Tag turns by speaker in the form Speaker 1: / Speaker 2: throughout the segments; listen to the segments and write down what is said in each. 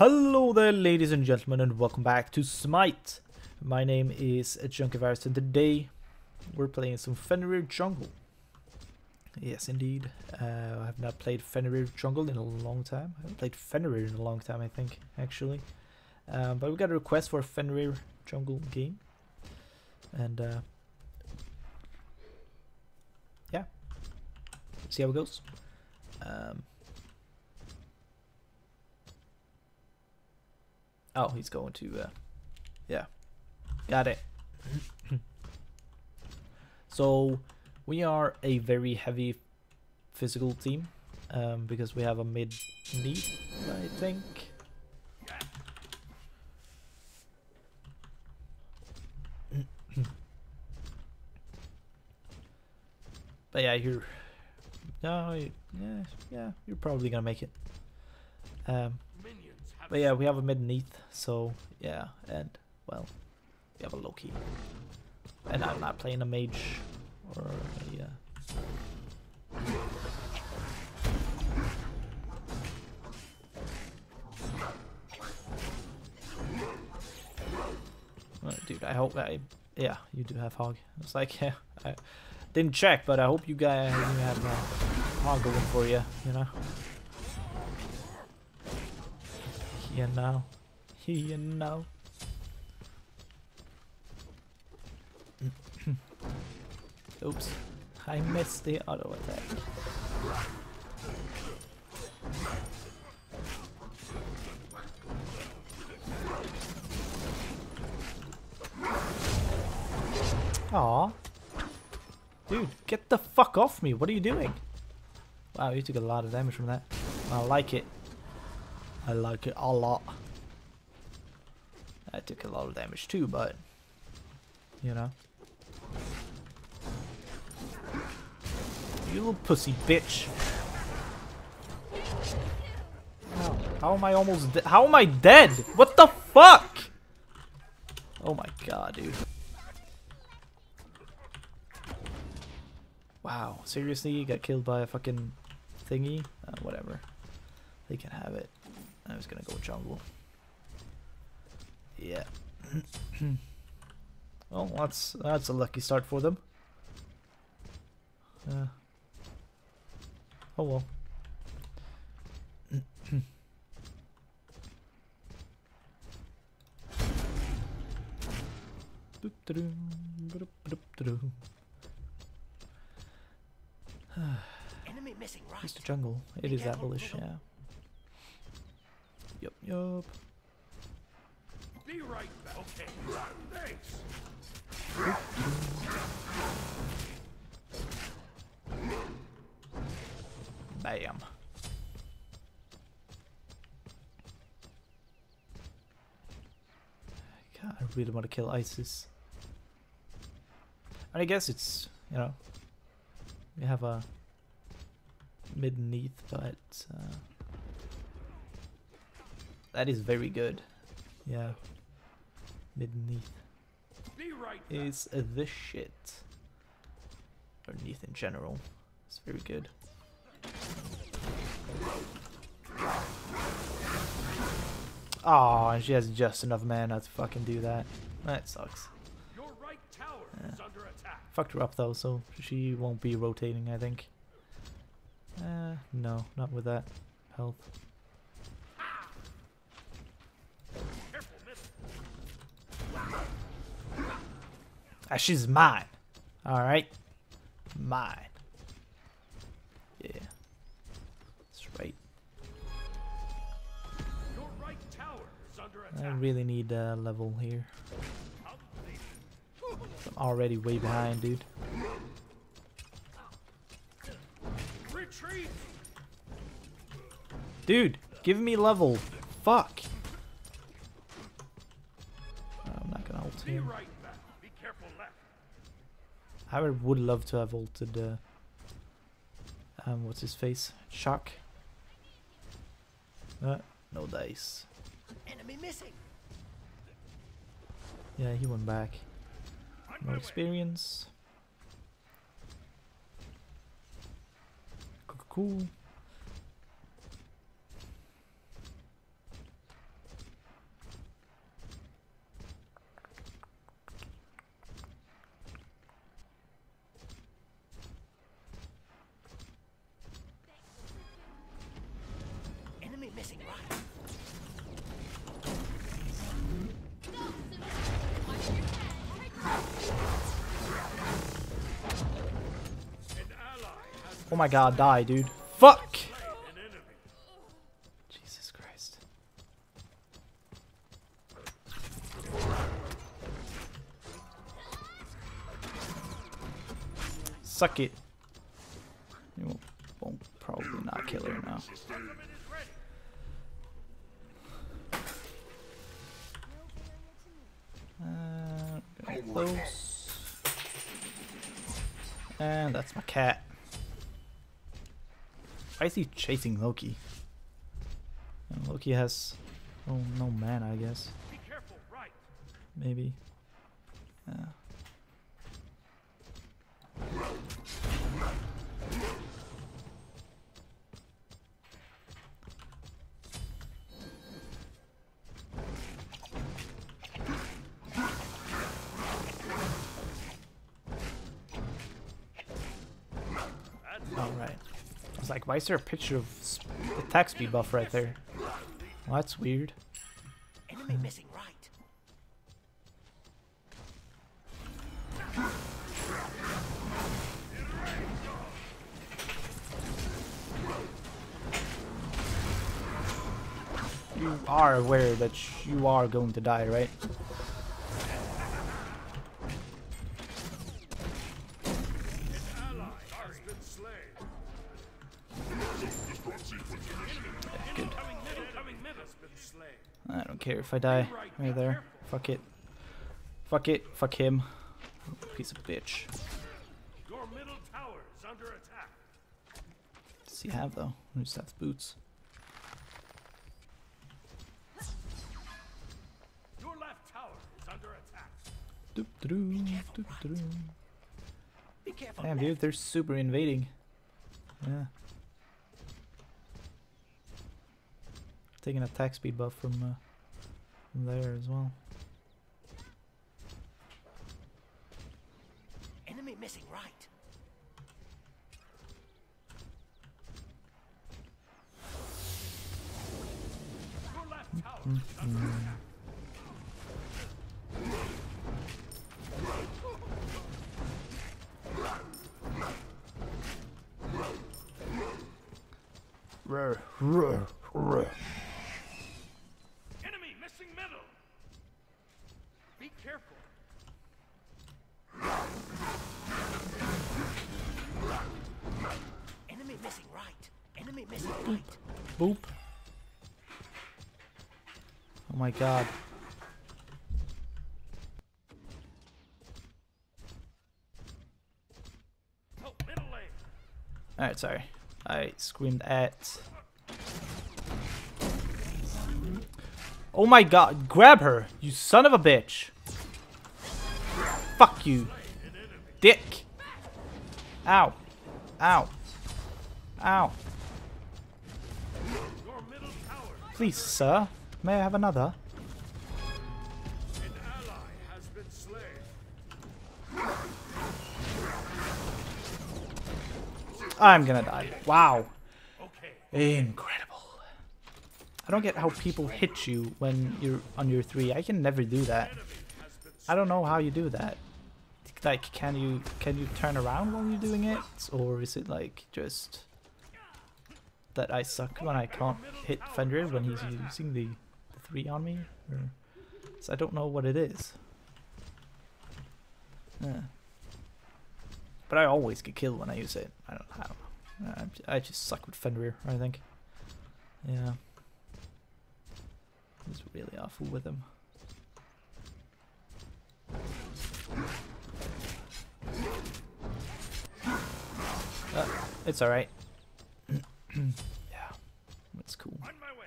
Speaker 1: Hello there ladies and gentlemen and welcome back to Smite. My name is JunkyVirus and today we're playing some Fenrir Jungle. Yes indeed, uh, I have not played Fenrir Jungle in a long time. I haven't played Fenrir in a long time I think actually. Um, but we got a request for a Fenrir Jungle game. And uh, yeah, see how it goes. Um, Oh, he's going to, uh, yeah. Got it. so, we are a very heavy physical team, um, because we have a mid Neith, I think. but yeah, you're, no, you, yeah, yeah, you're probably gonna make it. Um, but yeah, we have a mid Neith, so yeah, and well, we have a Loki. And I'm not playing a mage or a, uh, dude, I hope I, yeah, you do have Hog. It's like, yeah, I didn't check, but I hope you guys you have uh, Hog going for you, you know? You know. You know. Oops. I missed the auto attack. Aw. Dude, get the fuck off me. What are you doing? Wow, you took a lot of damage from that. I like it. I like it a lot. I took a lot of damage too, but you know. You little pussy bitch. How, how am I almost How am I dead? What the fuck? Oh my god, dude. Wow, seriously? You got killed by a fucking thingy? Uh, whatever. They can have it. I was gonna go jungle. Yeah. well, that's that's a lucky start for them. Uh, oh well.
Speaker 2: Enemy missing right.
Speaker 1: Mr. Jungle. It is Abolish, yeah. Yup, yep.
Speaker 2: Be right back. Okay. Thanks.
Speaker 1: Bam. God, I really want to kill Isis. And I guess it's, you know, we have a mid Neith, but uh, that is very good. Yeah, mid Neith
Speaker 2: Be right
Speaker 1: is uh, the shit. Or Neith in general, it's very good. Oh, and she has just enough mana to fucking do that. That sucks.
Speaker 2: Your right tower is under attack.
Speaker 1: Fucked her up though, so she won't be rotating, I think. Uh, no, not with that health.
Speaker 2: Careful, miss.
Speaker 1: She's mine. Alright? Mine. Yeah. That's right. I really need a level here. I'm already way behind, dude. Dude, give me level. I would love to have ulted uh, um what's his face? Chaac. Uh, no dice.
Speaker 2: Enemy missing.
Speaker 1: Yeah, he went back. More experience. Cool. Oh my god, die, dude. Fuck! Jesus Christ. Suck it. You won't, probably not kill her now. Uh, close. And that's my cat. Why is he chasing Loki? Uh, Loki has oh no man, I guess.
Speaker 2: Be careful, right.
Speaker 1: Maybe. Yeah. Why is there a picture of attack speed buff right there? Well, that's weird.
Speaker 2: Enemy missing right.
Speaker 1: You are aware that you are going to die, right? If I die right there. Fuck it. Fuck it. Fuck him. Piece of bitch.
Speaker 2: Your middle tower is under attack.
Speaker 1: Does he have though? Who just has boots?
Speaker 2: Your left tower is under attack.
Speaker 1: Doop -doo, doop -doo.
Speaker 2: Be careful.
Speaker 1: Damn, dude, they're super invading. Yeah. Taking attack speed buff from, uh, from there as well.
Speaker 2: Enemy missing right. Your left tower is under attack.
Speaker 1: Ruh, ruh, ruh.
Speaker 2: Enemy missing middle. Be careful. Enemy missing right. Enemy missing right.
Speaker 1: Boop. Oh my god.
Speaker 2: Oh, middle lane.
Speaker 1: Alright, sorry. I screamed at. Oh my god, grab her, you son of a bitch. Fuck you. Dick. Ow. Ow. Ow. Please, sir. May I have another? I'm gonna die. Wow. Incredible. I don't get how people hit you when you're on your three. I can never do that. I don't know how you do that. Like, can you can you turn around while you're doing it, or is it like just that I suck when I can't hit Fenrir when he's using the, the three on me? Or, so I don't know what it is. Yeah. But I always get killed when I use it. I don't, I don't know. I, just suck with Fenrir, I think. Yeah. It's really awful with him. Uh, it's alright. yeah. It's cool.
Speaker 2: On my way.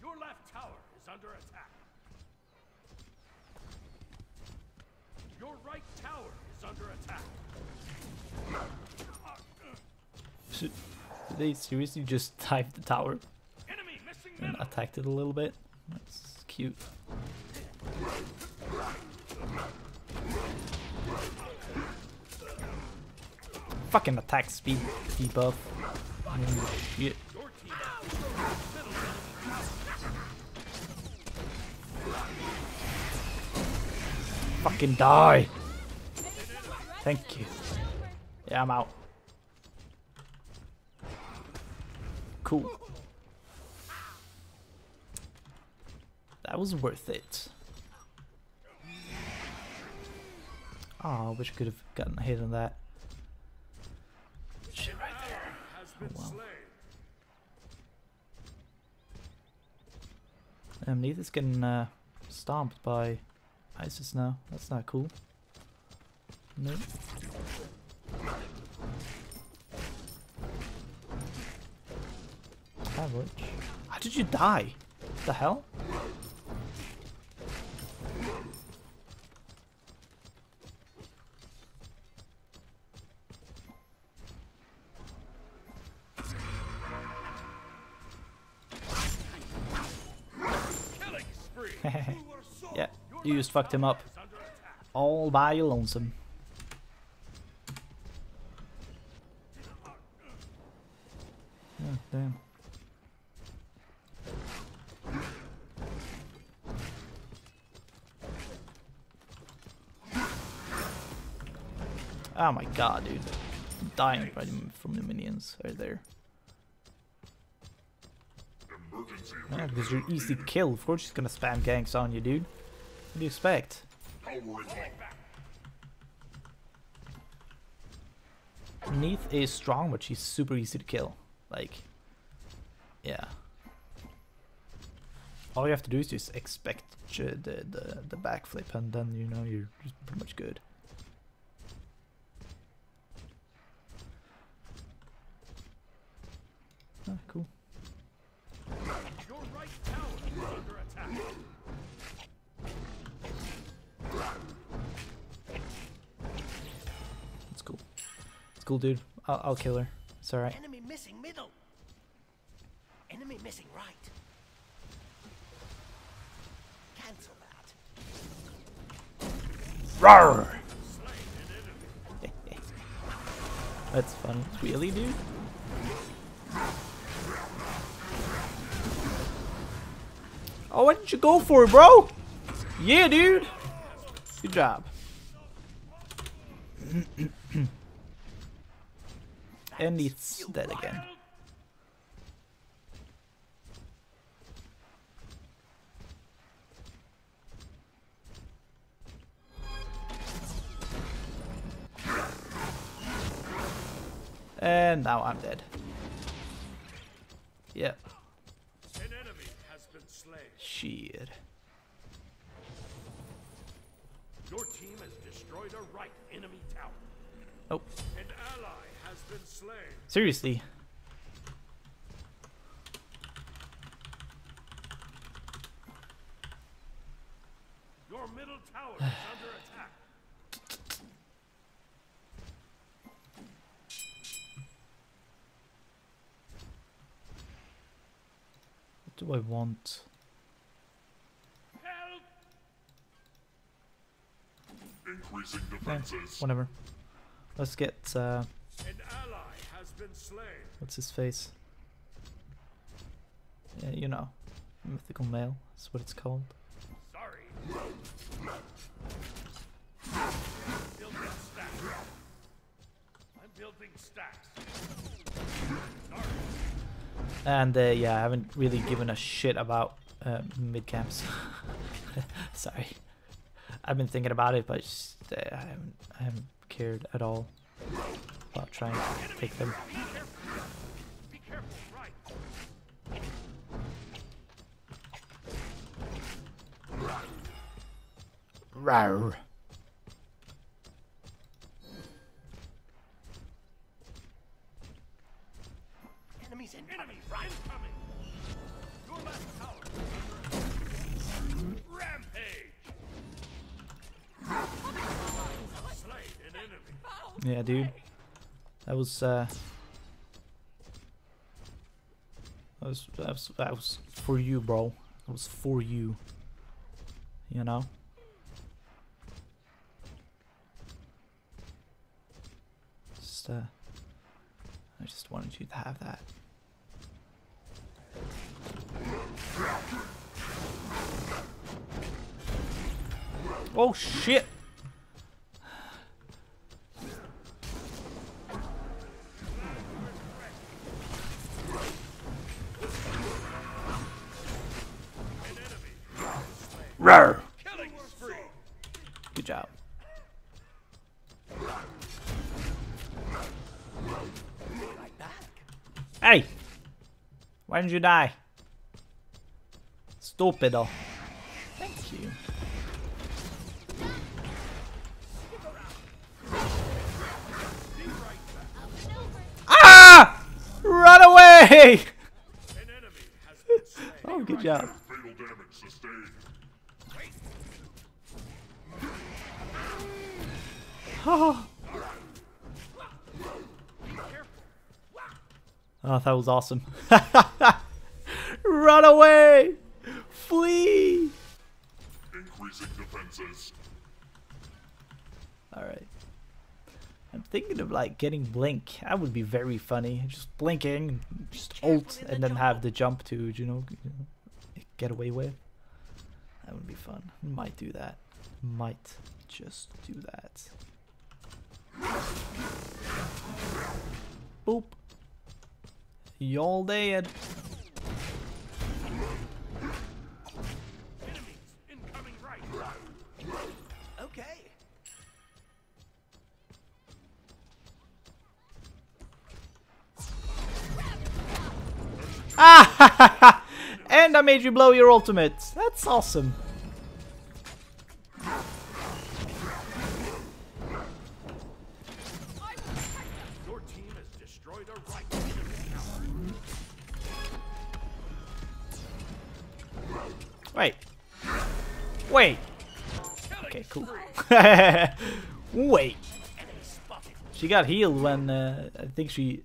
Speaker 2: Your left tower is under attack. Your right tower is under attack.
Speaker 1: Should, did they seriously just dive the tower and attacked it a little bit? That's cute. Fucking attack speed debuff. Holy shit. Fucking die. Thank you. Yeah, I'm out. Cool. That was worth it. Oh, I wish I could have gotten a hit on that. Shit right there. Wow. Um, Neith is getting uh, stomped by Isis now. That's not cool. Nope. Average. How did you die? The hell? Yeah, you just fucked him up.
Speaker 2: Is under attack.
Speaker 1: All by your lonesome. Oh, damn. Oh my god, dude. I'm dying from the minions right there. Yeah, because you're easy to kill. Of course she's gonna spam ganks on you, dude. What do you expect? Neith is strong, but she's super easy to kill. Like, yeah. All you have to do is just expect the the the backflip, and then you know you're pretty much good. It's cool, dude. I'll, I'll kill her. It's alright.
Speaker 3: Enemy missing middle. Enemy missing right. Cancel that.
Speaker 1: Rawr! That's fun. Really, dude? Oh, why didn't you go for it, bro? Yeah, dude. Good job. and it's dead again. And now I'm dead. Yep.
Speaker 2: An enemy has been slain.
Speaker 1: Shit.
Speaker 2: Your team has destroyed a right enemy tower.
Speaker 1: Oh,
Speaker 2: An ally has been slain.
Speaker 1: Seriously.
Speaker 2: Your middle tower is under attack.
Speaker 1: What do I want?
Speaker 2: Help!
Speaker 4: Increasing
Speaker 1: Eh,
Speaker 4: defenses.
Speaker 1: whatever. Let's get, uh,
Speaker 2: An ally has been slain.
Speaker 1: what's his face? Yeah, you know. Mythical Mail, that's what it's called.
Speaker 2: Sorry. I'm building stacks.
Speaker 1: And, uh, yeah, I haven't really given a shit about, uh, mid camps. Sorry. I've been thinking about it, but just, uh, I haven't, I haven't cared at all about trying to take them.
Speaker 2: Be
Speaker 1: was uh that was that was that was for you, bro. That was for you. You know? Just uh I just wanted you to have that. Oh shit! Didn't you die? Stupido. Thank you. Ah! Run away!
Speaker 2: An enemy has been slain.
Speaker 1: Oh, good job.
Speaker 2: Fatal damage sustained.
Speaker 1: Oh. Oh, that was awesome. Run away! Flee!
Speaker 2: Increasing defenses.
Speaker 1: Alright. I'm thinking of like getting blink. That would be very funny. Just blinking, just ult, and then have the jump to, you know, you know, get away with. That would be fun. Might do that. Might just do that. Boop. Y'all dead.
Speaker 2: Enemies incoming right.
Speaker 3: Okay.
Speaker 1: Ah! and I made you blow your ultimate. That's awesome. Wait. Wait. Okay, cool. Wait. She got healed when uh, I think she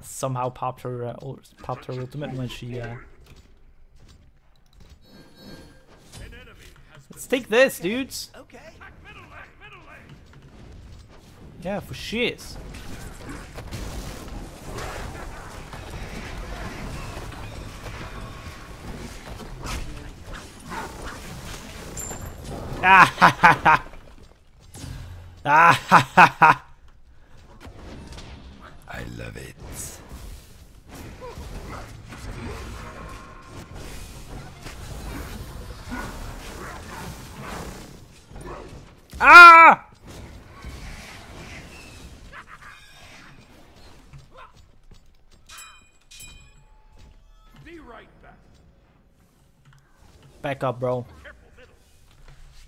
Speaker 1: somehow popped her uh, popped her ultimate when she. Uh...
Speaker 2: An enemy has been
Speaker 1: Let's take this, dudes.
Speaker 3: Okay.
Speaker 2: Attack middle lane. Middle lane.
Speaker 1: Yeah, for shiz. Ah ha ha ha! Ah ha ha ha! I love it. Ah!
Speaker 2: Be right back.
Speaker 1: Back up, bro.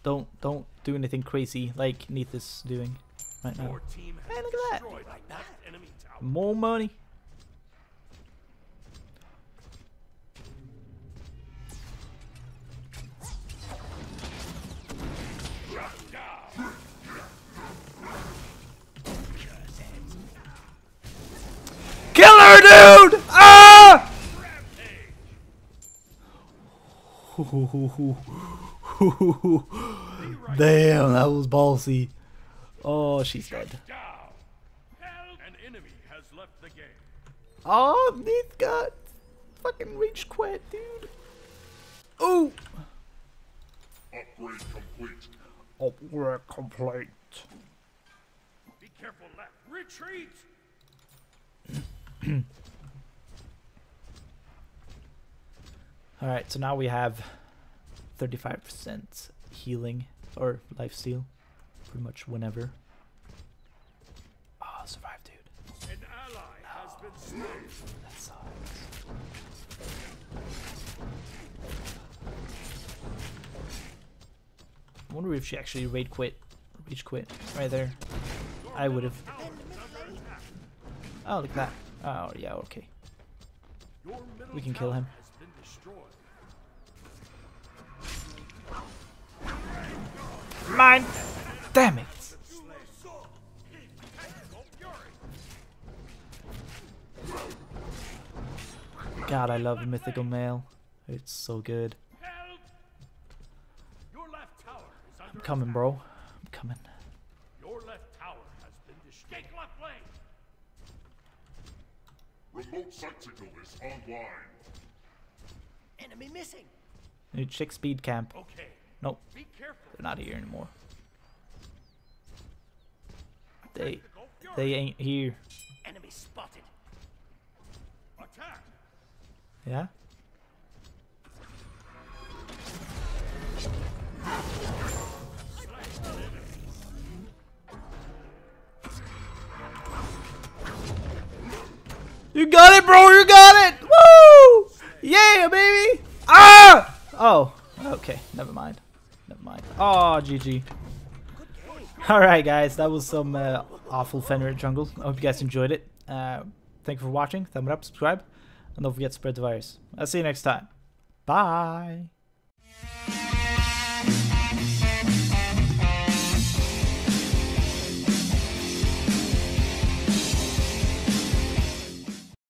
Speaker 2: Careful middle.
Speaker 1: Don't don't do anything crazy like Neith is doing right now.
Speaker 2: Your team has
Speaker 1: Hey, look at that.
Speaker 2: destroyed a left enemy tower.
Speaker 1: More money. Kill her, dude! Ah! Damn, that was ballsy. Oh, she's dead.
Speaker 2: Down. Help. An enemy has left the game.
Speaker 1: Oh, Neith got fucking reach quit, dude. Oh.
Speaker 2: Upgrade complete.
Speaker 1: Upgrade complete.
Speaker 2: Be careful left. Retreat.
Speaker 1: Alright, so now we have 35% healing or life steal. Pretty much whenever. Oh, survive, dude.
Speaker 2: An ally has been slain.
Speaker 1: That sucks. I wonder if she actually raid quit. Reach quit. Right there. I would have. Oh, look at that. Oh, yeah, okay. We can kill him. Mine! Damn it! God, I love Mythical Mail. It's so good.
Speaker 2: Help. Your left tower is under
Speaker 1: I'm coming, bro. I'm coming.
Speaker 2: attack. Your left tower has been destroyed. Take left lane.
Speaker 4: Remote sight signal is online.
Speaker 3: Enemy missing.
Speaker 1: Need check speed camp.
Speaker 2: Okay.
Speaker 1: Nope, they're not here anymore. They, they ain't here.
Speaker 3: Enemy spotted.
Speaker 2: Attack.
Speaker 1: Yeah? You got it, bro. You got it. Woo! Yeah, baby. Ah! Oh. Okay. Never mind. Oh, GG. Alright, guys. That was some uh, awful Fenrir jungle. I hope you guys enjoyed it. Uh, thank you for watching. Thumb it up, subscribe. And don't forget to spread the virus. I'll see you next time. Bye.